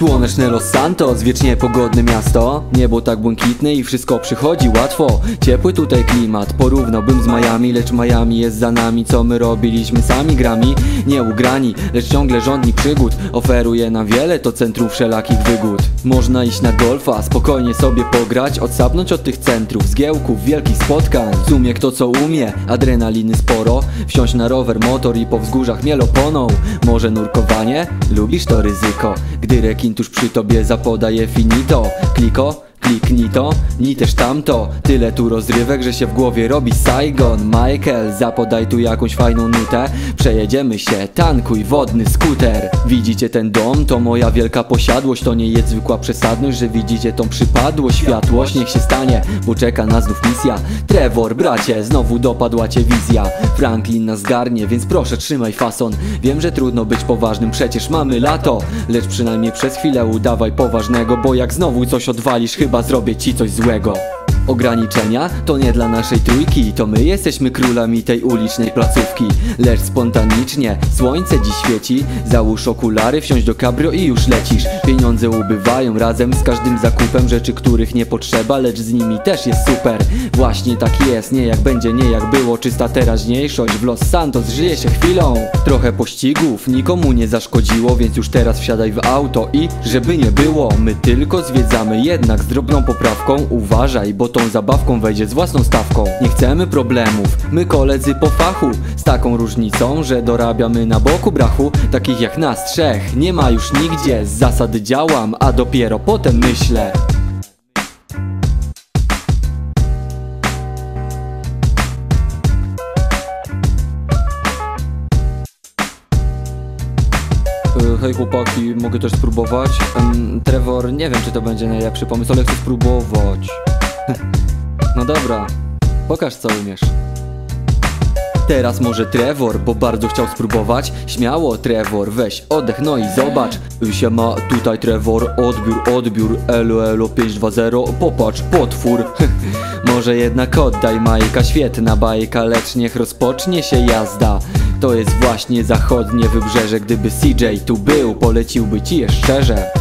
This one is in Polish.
Słoneczne Los Santos, wiecznie pogodne miasto. Niebo tak błękitne i wszystko przychodzi łatwo. Ciepły tutaj klimat, porównałbym z Miami Lecz Miami jest za nami, co my robiliśmy sami grami Nieugrani, lecz ciągle rządni przygód Oferuje nam wiele, to centrum wszelakich wygód. Można iść na golfa, spokojnie sobie pograć Odsapnąć od tych centrów, zgiełków, wielkich spotkań. W sumie kto co umie, adrenaliny sporo. Wsiąść na rower, motor i po wzgórzach mieloponą. Może nurkowanie? Lubisz to ryzyko Gdy rekin tuż przy tobie zapodaje finito Kliko? Kliknij to, ni też tamto. Tyle tu rozrywek, że się w głowie robi Saigon. Michael, zapodaj tu jakąś fajną nutę. Przejedziemy się, tankuj, wodny skuter. Widzicie ten dom? To moja wielka posiadłość. To nie jest zwykła przesadność, że widzicie tą przypadłość. Światłość niech się stanie, bo czeka nas znów misja. Trevor, bracie, znowu dopadła cię wizja. Franklin nas garnie, więc proszę trzymaj fason. Wiem, że trudno być poważnym, przecież mamy lato. Lecz przynajmniej przez chwilę udawaj poważnego Bo jak znowu coś odwalisz, chyba zrobię ci coś złego Ograniczenia. To nie dla naszej trójki To my jesteśmy królami tej ulicznej placówki. Lecz spontanicznie słońce dziś świeci. Załóż okulary, wsiądź do cabrio i już lecisz. Pieniądze ubywają razem z każdym zakupem Rzeczy, których nie potrzeba, lecz z nimi też jest super. Właśnie tak jest, nie jak będzie, nie jak było. Czysta teraźniejszość, w Los Santos żyje się chwilą. Trochę pościgów nikomu nie zaszkodziło Więc już teraz wsiadaj w auto i żeby nie było My tylko zwiedzamy, jednak z drobną poprawką Uważaj, bo tą zabawką wejdzie z własną stawką. Nie chcemy problemów, my koledzy po fachu. Z taką różnicą, że dorabiamy na boku brachu. Takich jak nas trzech, nie ma już nigdzie. Z zasady działam, a dopiero potem myślę. E, Hej chłopaki, mogę też spróbować? Em, Trevor, nie wiem czy to będzie najlepszy pomysł, ale chcę spróbować No dobra, pokaż co umiesz. Teraz może Trevor, bo bardzo chciał spróbować. Śmiało Trevor, weź oddech no i zobacz. Siema, tutaj Trevor, odbiór, odbiór Elo, elo, 520, popatrz, potwór. Może jednak oddaj Majka, świetna bajka Lecz niech rozpocznie się jazda. To jest właśnie zachodnie wybrzeże Gdyby CJ tu był, poleciłby ci je szczerze